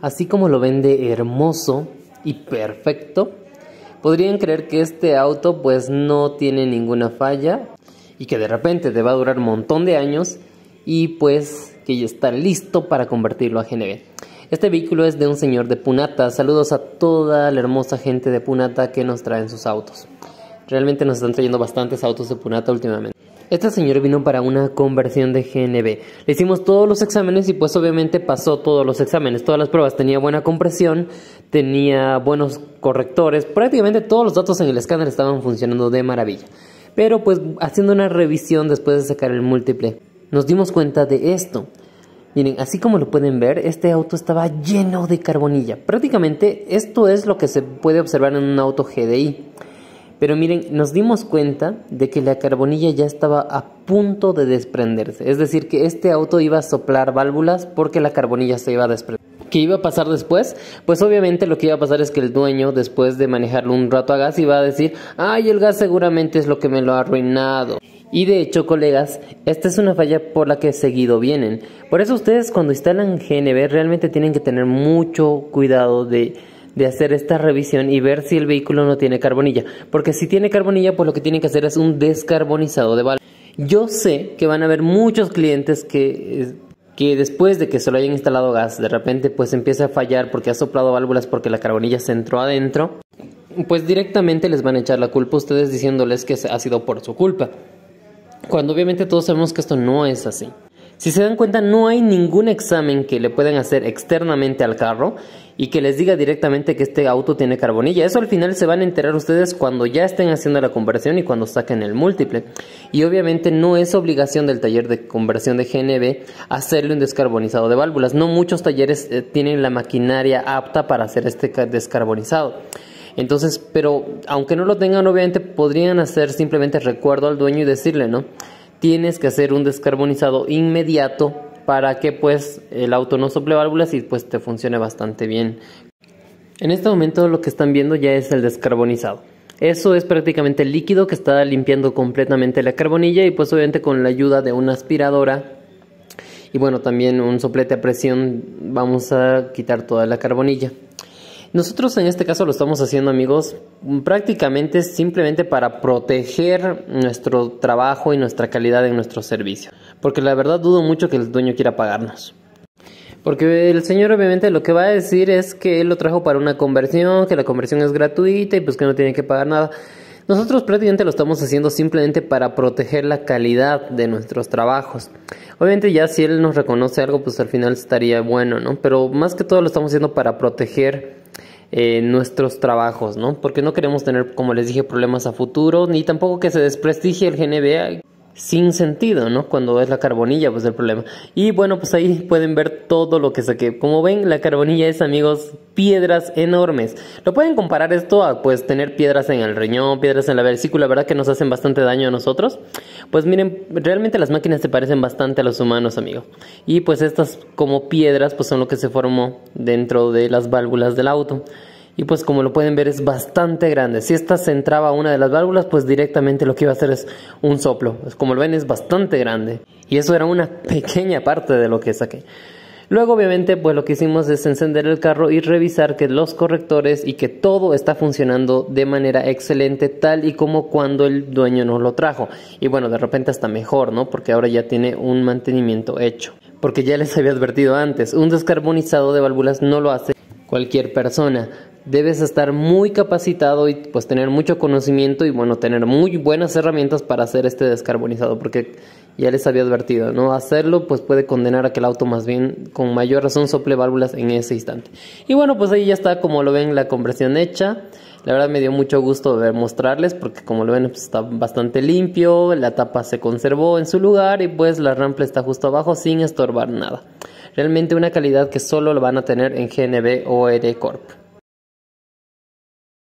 Así como lo vende hermoso y perfecto, podrían creer que este auto pues no tiene ninguna falla y que de repente te va a durar un montón de años y pues que ya está listo para convertirlo a GNV. Este vehículo es de un señor de Punata. Saludos a toda la hermosa gente de Punata que nos traen sus autos. Realmente nos están trayendo bastantes autos de Punata últimamente. Este señor vino para una conversión de GNB. Le hicimos todos los exámenes y pues obviamente pasó todos los exámenes, todas las pruebas. Tenía buena compresión, tenía buenos correctores, prácticamente todos los datos en el escáner estaban funcionando de maravilla. Pero pues haciendo una revisión después de sacar el múltiple, nos dimos cuenta de esto. Miren, así como lo pueden ver, este auto estaba lleno de carbonilla. Prácticamente esto es lo que se puede observar en un auto GDI. Pero miren, nos dimos cuenta de que la carbonilla ya estaba a punto de desprenderse. Es decir, que este auto iba a soplar válvulas porque la carbonilla se iba a desprender. ¿Qué iba a pasar después? Pues obviamente lo que iba a pasar es que el dueño, después de manejarlo un rato a gas, iba a decir, ay, el gas seguramente es lo que me lo ha arruinado. Y de hecho, colegas, esta es una falla por la que seguido vienen. Por eso ustedes cuando instalan GNB realmente tienen que tener mucho cuidado de de hacer esta revisión y ver si el vehículo no tiene carbonilla. Porque si tiene carbonilla, pues lo que tienen que hacer es un descarbonizado de válvulas. Yo sé que van a haber muchos clientes que, que después de que se lo hayan instalado gas, de repente pues empieza a fallar porque ha soplado válvulas porque la carbonilla se entró adentro, pues directamente les van a echar la culpa a ustedes diciéndoles que ha sido por su culpa. Cuando obviamente todos sabemos que esto no es así. Si se dan cuenta, no hay ningún examen que le puedan hacer externamente al carro y que les diga directamente que este auto tiene carbonilla. Eso al final se van a enterar ustedes cuando ya estén haciendo la conversión y cuando saquen el múltiple. Y obviamente no es obligación del taller de conversión de GNB hacerle un descarbonizado de válvulas. No muchos talleres eh, tienen la maquinaria apta para hacer este descarbonizado. Entonces, pero aunque no lo tengan, obviamente podrían hacer simplemente recuerdo al dueño y decirle, ¿no? Tienes que hacer un descarbonizado inmediato para que pues el auto no sople válvulas y pues te funcione bastante bien. En este momento lo que están viendo ya es el descarbonizado. Eso es prácticamente el líquido que está limpiando completamente la carbonilla y pues obviamente con la ayuda de una aspiradora y bueno también un soplete a presión vamos a quitar toda la carbonilla. Nosotros en este caso lo estamos haciendo amigos prácticamente simplemente para proteger nuestro trabajo y nuestra calidad en nuestro servicio. Porque la verdad dudo mucho que el dueño quiera pagarnos. Porque el señor obviamente lo que va a decir es que él lo trajo para una conversión, que la conversión es gratuita y pues que no tiene que pagar nada. Nosotros prácticamente lo estamos haciendo simplemente para proteger la calidad de nuestros trabajos. Obviamente ya si él nos reconoce algo pues al final estaría bueno, ¿no? Pero más que todo lo estamos haciendo para proteger eh, nuestros trabajos, ¿no? Porque no queremos tener, como les dije, problemas a futuro, ni tampoco que se desprestigie el GNB sin sentido, ¿no? Cuando es la carbonilla, pues el problema. Y bueno, pues ahí pueden ver todo lo que saqué. Como ven, la carbonilla es, amigos, piedras enormes. Lo pueden comparar esto a, pues, tener piedras en el riñón, piedras en la vesícula, ¿verdad? Que nos hacen bastante daño a nosotros. Pues miren, realmente las máquinas se parecen bastante a los humanos, amigos. Y pues estas como piedras, pues son lo que se formó dentro de las válvulas del auto y pues como lo pueden ver es bastante grande. Si esta se entraba a una de las válvulas, pues directamente lo que iba a hacer es un soplo. Como lo ven es bastante grande y eso era una pequeña parte de lo que saqué. Luego obviamente pues lo que hicimos es encender el carro y revisar que los correctores y que todo está funcionando de manera excelente tal y como cuando el dueño nos lo trajo. Y bueno, de repente hasta mejor, ¿no? Porque ahora ya tiene un mantenimiento hecho. Porque ya les había advertido antes, un descarbonizado de válvulas no lo hace cualquier persona debes estar muy capacitado y pues tener mucho conocimiento y bueno, tener muy buenas herramientas para hacer este descarbonizado, porque ya les había advertido, no hacerlo pues puede condenar a que el auto más bien con mayor razón sople válvulas en ese instante. Y bueno, pues ahí ya está, como lo ven, la compresión hecha. La verdad me dio mucho gusto de mostrarles porque como lo ven pues, está bastante limpio, la tapa se conservó en su lugar y pues la rampa está justo abajo sin estorbar nada. Realmente una calidad que solo lo van a tener en GNB o ED Corp.